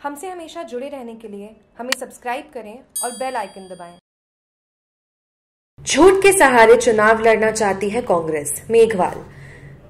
हमसे हमेशा जुड़े रहने के लिए हमें सब्सक्राइब करें और बेल आइकन दबाएँ। झूठ के सहारे चुनाव लड़ना चाहती है कांग्रेस, मेघवाल।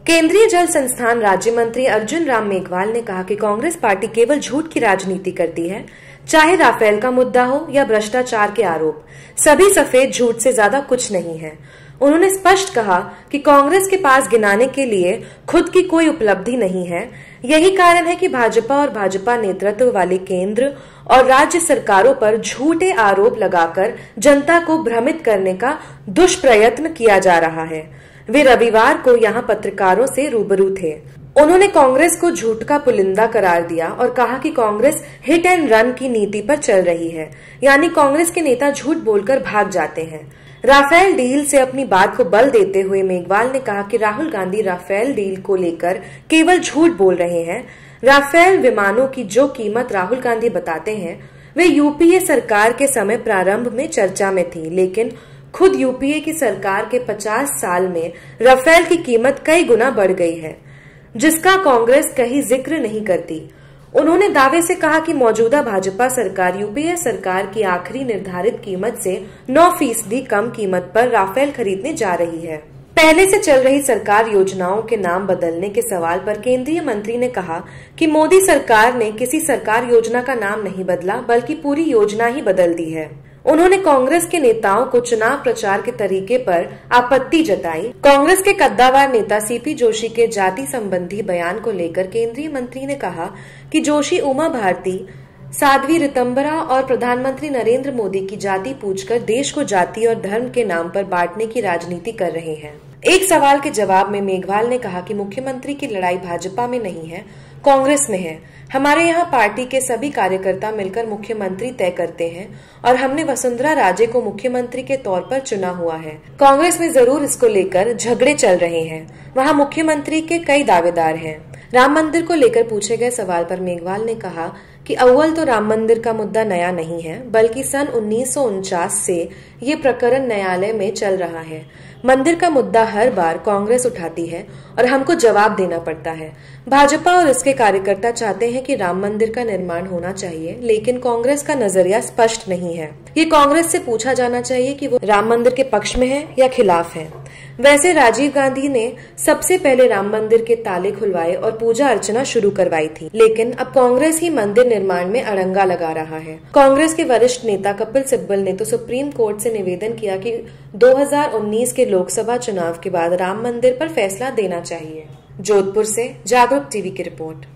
केंद्रीय जल संस्थान राज्य मंत्री अर्जुन राम मेघवाल ने कहा कि कांग्रेस पार्टी केवल झूठ की राजनीति करती है, चाहे राफेल का मुद्दा हो या भ्रष्टाचार के आरोप। सभी सफ़ेद झूठ से ज़्यादा कुछ नहीं है। उन्होंने स्पष्ट कहा कि कांग्रेस के पास गिनाने के लिए खुद की कोई उपलब्धि नहीं है। यही कारण है कि भाजपा और भाजपा नेतृत्व वाले केंद्र और राज्य सरकारों पर झूठे आरोप लगाकर जनता को भ्रमित करने का दुष्प्रयत्न किया जा रहा है। वे रविवार को यहाँ पत्रकारों से रूबरू थे। उन्होंने कांग्रेस को झूठ का पुलिंदा करार दिया और कहा कि कांग्रेस हिट एंड रन की नीति पर चल रही है, यानी कांग्रेस के नेता झूठ बोलकर भाग जाते हैं। राफेल डील से अपनी बात को बल देते हुए मेघवाल ने कहा कि राहुल गांधी राफेल डील को लेकर केवल झूठ बोल रहे हैं। राफेल विमानों की जो कीमत राहुल गांधी बताते हैं, वे यूपीए सरकार के समय प्रारंभ में चर्चा में थी, लेकिन खुद यूपीए की सरकार के 50 साल में राफेल की कीमत कई गुना बढ़ गई है। जिसका कांग्रेस कहीं ज़िक्र नहीं करती। उन्होंने दावे से कहा कि मौजूदा भाजपा सरकार यूपीए सरकार की आखिरी निर्धारित कीमत से 9 फ़ीसदी कम कीमत पर राफेल खरीदने जा रही है। पहले से चल रही सरकार योजनाओं के नाम बदलने के सवाल पर केंद्रीय मंत्री ने कहा कि मोदी सरकार ने किसी सरकार योजना का नाम नहीं बदला, बल्कि पूरी योजना ही बदल दी है। उन्होंने कांग्रेस के नेताओं को चुनाव प्रचार के तरीके पर आपत्ति जताई। कांग्रेस के कद्दावार नेता सीपी जोशी के जाति संबंधी बयान को लेकर केंद्रीय मंत्री ने कहा कि जोशी उमा भारती, साध्वी रितंबरा और प्रधानमंत्री नरेंद्र मोदी की जाति पूछकर देश को जाति और धर्म के नाम पर बांटने की राजनीति कर रहे हैं। एक सवाल के जवाब में मेघवाल ने कहा कि मुख्यमंत्री की लड़ाई भाजपा में नहीं है कांग्रेस में है। हमारे यहाँ पार्टी के सभी कार्यकर्ता मिलकर मुख्यमंत्री तय करते हैं और हमने वसुंधरा राजे को मुख्यमंत्री के तौर पर चुना हुआ है। कांग्रेस में ज़रूर इसको लेकर झगड़े चल रहे हैं। वहाँ मुख्यमंत्री के कई दावेदार हैं। राम मंदिर को लेकर पूछे गए सवाल पर मेघवाल ने कहा कि अव्वल तो राम मंदिर का मुद्दा नया नहीं है, बल्कि सन उन्नीस सौ उनचास से ये प्रकरण न्यायालय में चल रहा है। मंदिर का मुद्दा हर बार कांग्रेस उठाती है और हमको जवाब देना पड़ता है। भाजपा और इसके कार्यकर्ता चाहते हैं कि राम मंदिर का निर्माण होना चाहिए, लेकिन कांग्रेस का नज़रिया स्पष्ट नहीं है। ये कांग्रेस से पूछा जाना चाहिए कि वो राम मंदिर के पक्ष में है या खिलाफ है। वैसे राजीव गांधी ने सबसे पहले राम मंदिर के ताले खुलवाए और पूजा अर्चना शुरू करवाई थी। लेकिन अब कांग्रेस ही मंदिर निर्माण में अड़ंगा लगा रहा है। कांग्रेस के वरिष्ठ नेता कपिल सिब्बल ने तो सुप्रीम कोर्ट से निवेदन किया कि 2019 के लोकसभा चुनाव के बाद राम मंदिर पर फैसला देना चाहिए। जोधपुर से जागरूक टीवी की रिपोर्ट।